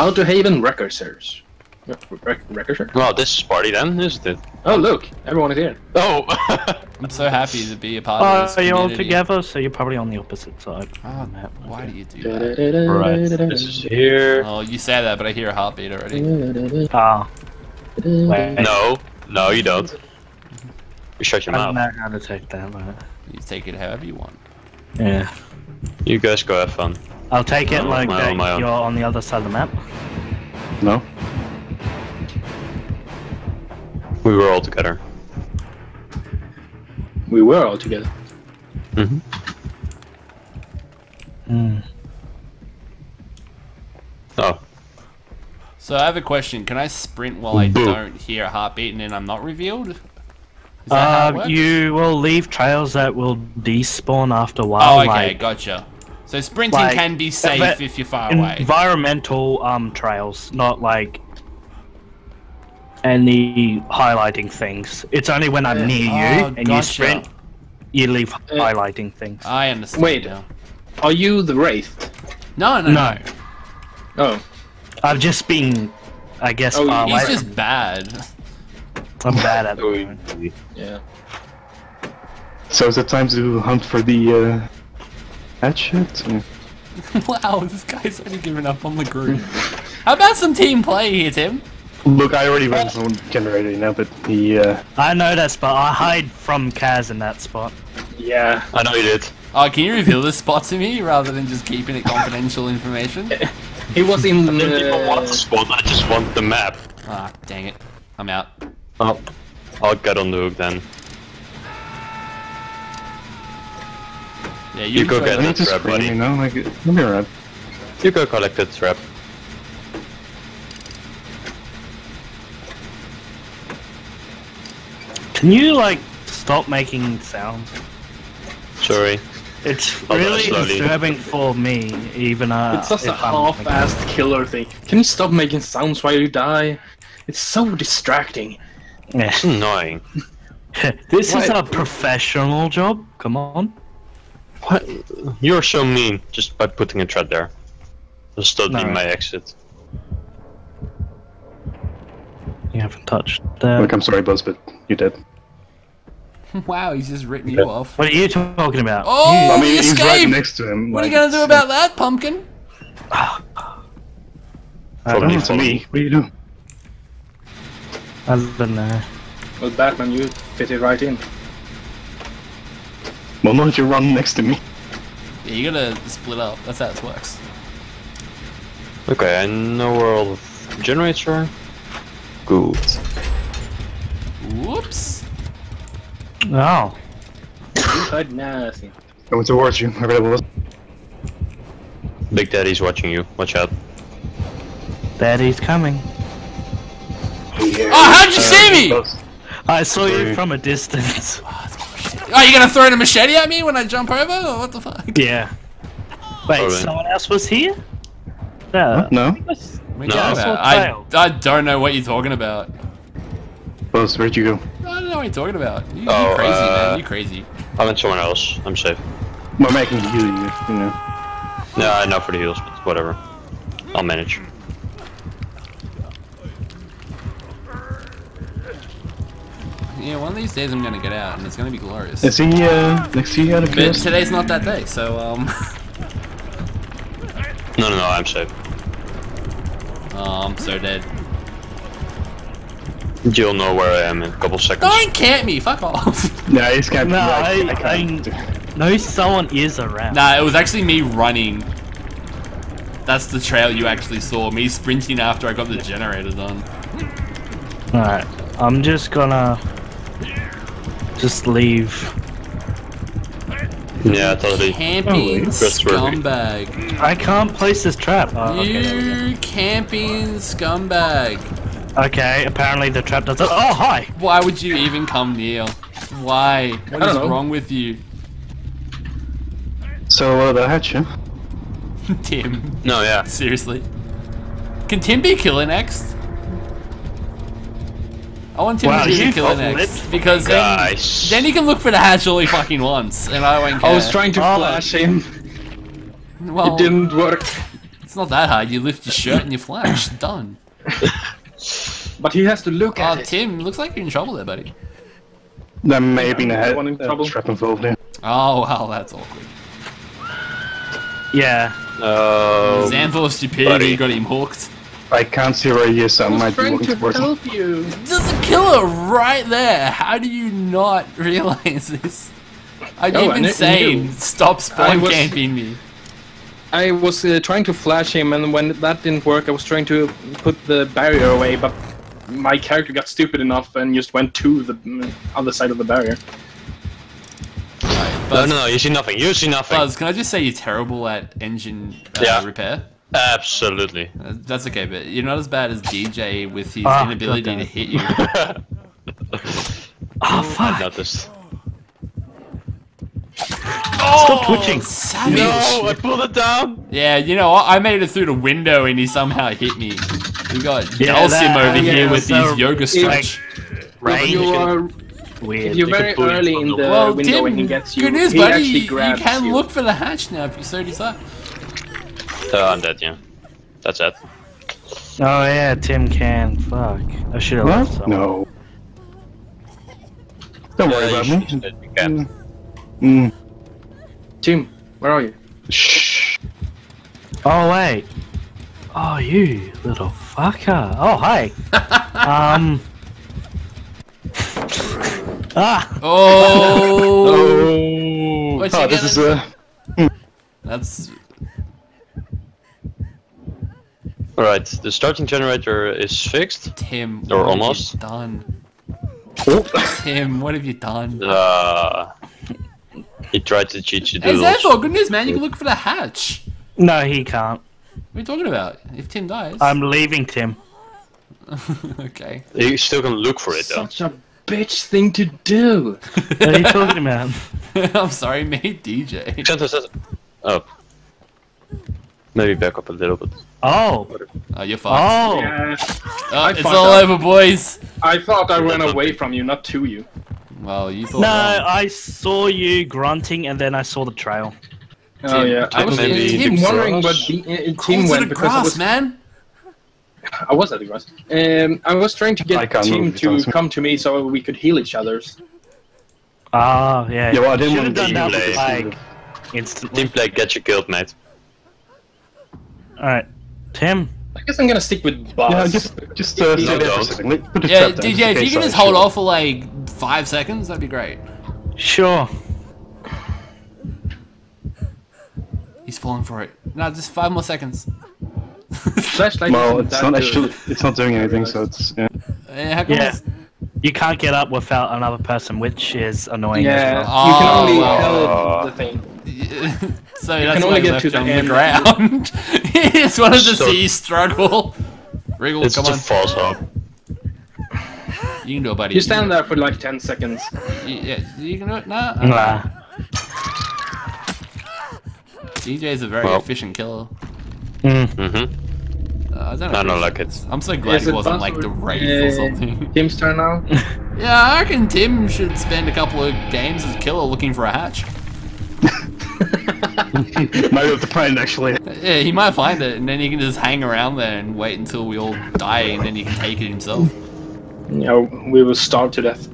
Outer Haven Wrecker Series. Wreck- Wrecker Series? Well, this is party then, isn't it? Oh, look, everyone is here. Oh! I'm so happy to be a part of this Oh, you're all together, so you're probably on the opposite side. Oh, Map, why okay. do you do that? Right. this is here. Oh, you say that, but I hear a heartbeat already. Ah. Wait. No, no, you don't. You shut your I don't mouth. know how to take that, but... You take it however you want. Yeah. You guys go have fun. I'll take it Oh, like my that own, my you're on the other side of the map. No? We were all together. We were all together. Mm-hmm. Hmm. Oh, So I have a question. Can I sprint while I Boo. don't hear a heartbeat and then I'm not revealed? Is that how it Uh, works? you will leave trails that will despawn after a while. Oh, okay, like, gotcha. So sprinting like, can be safe but if you're far away. environmental um trails, not like any highlighting things. It's only when I'm near you Oh, and you sprint, you leave highlighting things. I understand. Wait. now. Are you the Wraith? No, no, No. no. Oh, I've just been, I guess, Oh, far He's away. just bad. I'm bad at it. yeah. So is it time to hunt for the uh, hatchet? Uh, wow, this guy's already given up on the group. How about some team play here, Tim? Look, I already ran some generator now, but the. uh, I know that spot. I hide from Kaz in that spot. Yeah. I know you did. Oh, can you reveal this spot to me rather than just keeping it confidential information? He was in I didn't even want the spot, I just want the map. Ah, dang it. I'm out. Oh, I'll get on the hook then. Yeah, you, You go get I that. need trap, scream, buddy. you know, like, let me around. You go collect the trap. Can you like stop making sounds? Sorry. It's really disturbing for me, even uh. It's just a half-assed killer thing. Can you stop making sounds while you die? It's so distracting. Yeah. It's annoying. this is a professional job. Come on. What? You're so mean just by putting a trap there. Just that be No. my exit. You haven't touched that. Look, I'm sorry, Buzz, but you did. Wow, he's just written you off. What are you talking about? Oh, I mean, he he's right next to him. what are you gonna do about that, pumpkin? I Follow don't me, know. me. What are you doing? I don't know. Well, Batman, you fit it right in. Well, not if you run next to me. Yeah, you gotta split up. That's how it works. Okay, I know where all the generators are. Good. Whoops. Oh. You heard nothing. Going towards you. Available. Big Daddy's watching you. Watch out. Daddy's coming. Oh, how'd you see me? I saw you from a distance. Ah, Oh, you gonna throw in a machete at me when I jump over? Or what the fuck? Yeah. Wait, Alright. someone else was here? Yeah. No? We No. talking I? I, I don't know what you're talking about. Buzz, where'd you go? I don't know what you're talking about. You, you Oh, crazy, uh, man. You crazy. I'm in someone else. I'm safe. We're making you, you, you know. No, I know for the heals, but whatever. I'll manage. Yeah, one of these days I'm gonna get out and it's gonna be glorious. Is he uh, next to you out of But curiosity? today's not that day, so um. No, no, no, I'm safe. oh, I'm so dead. You'll know where I am in a couple seconds. Don't camp me. Fuck off. no, he's kind of No, right. I, can't. I know someone is around. nah, it was actually me running. That's the trail you actually saw. Me sprinting after I got the generator done. Alright, I'm just gonna just leave. Yeah, I totally. Camping Trustworthy. scumbag. I can't place this trap. Oh, okay, there we go. You camping scumbag. Okay, apparently the trap does it. Oh, hi! Why would you even come near? Why? What I is know. wrong with you, So, uh, the hatch, huh? Tim? No, yeah. Seriously. Can Tim be killer next? I want Tim Wow, to be the killer next because then, Guys. then he can look for the hatch all he fucking wants, and I won't care. I was trying to Oh. flash him. Well, It didn't work. It's not that hard. You lift your shirt and you flash. Done. But he has to look Oh, at it. Tim, looks like you're in trouble there, buddy. There may have been a head One in uh, trouble. trap involved there. Oh, wow, that's awkward. Yeah. Oh, Xanthor's stupidity buddy. got him hooked. I can't see where he is, so I I was might be trying walking to towards him. help you. There's a killer right there. How do you not realize this? I'm Oh, even saying, stop I spawn was- camping me. I was uh, trying to flash him, and when that didn't work, I was trying to put the barrier away, but my character got stupid enough and just went to the mm, other side of the barrier. no, Buzz, no, no, you see nothing. You see nothing. Buzz, can I just say you're terrible at engine uh, Yeah. repair? Absolutely. Uh, That's okay, but you're not as bad as DJ with his Ah, inability to hit you. Oh I fuck! noticed. Stop twitching. Savage! No, I pulled it down. Yeah, you know what? I made it through the window and he somehow hit me. We got Yeah, Dhalsim that- over yeah, here with so his yoga stretch. Right. you are Weird. if you're very early in the the well, window Tim, when he gets you. good news, he buddy. You can you. look for the hatch now if you so desire. Uh, I'm dead, yeah. That's it. Oh yeah, Tim can. Fuck. I should have left What? some. No. Don't worry about you me. should- you can. Mm. Tim, where are you? Shh. Oh wait. Oh you little fucker. Oh hi. um. ah. Oh, Oh, oh this is gonna uh, that's Alright, the starting generator is fixed. Tim. Or what have you almost. done. oh. Tim, what have you done? Uh, he tried to cheat you Hey, doodles. Xanthor, good news, man. You can look for the hatch. No, he can't. What are you talking about? If Tim dies. I'm leaving Tim. okay. You still can look for it though. Such a bitch thing to do. What are you talking about? I'm sorry, mate, DJ. Santa says. Oh. Maybe back up a little bit. Oh. Oh, you're fucked. Oh. Yeah, I it's all up. over, boys. I thought I ran away from you, not to you. Well, you thought. No, wrong. I saw you grunting and then I saw the trail. Oh yeah, I was maybe Tim the wondering grass? what the, uh, Crawl Tim to went the because I was man. I was at the grass. Um, I was trying to get the team to Johnson. come to me so we could heal each other's. Ah, yeah. Yeah, well, I didn't want to done be like instantly. Team play, get you killed, mate. Alright. Tim. I guess I'm gonna stick with Boss. Yeah, just just uh, No, stay there a don't. second. Like, Put the Yeah, trap down, DJ, in if you can just hold shoot. off for like five seconds, that'd be great. Sure. He's falling for it. No, just five more seconds. Flashlight. Well, it's not good. actually, it's not doing anything, so it's yeah. How come Yeah. You can't get up without another person, which is annoying Yeah, as well. you can Oh, only wow. held the thing. so that's can only get left to the on the end. ground. he just wanted to So- see you struggle. Wriggle, It's come just on. a false hope. You can do it, buddy. You stand there for like 10 seconds. You, yeah, you can do it. Nah. Nah. DJ's a very Well. efficient killer. Mm. Mm-hmm. Uh, I don't, I know. don't like it. I'm so glad Is it wasn't like or- the Wraith or uh, something. Tim's turn now. Yeah, I reckon Tim should spend a couple of games as killer looking for a hatch. Might be able to find actually. Yeah, he might find it, and then he can just hang around there and wait until we all die, and then he can take it himself. you know, we will starve to death.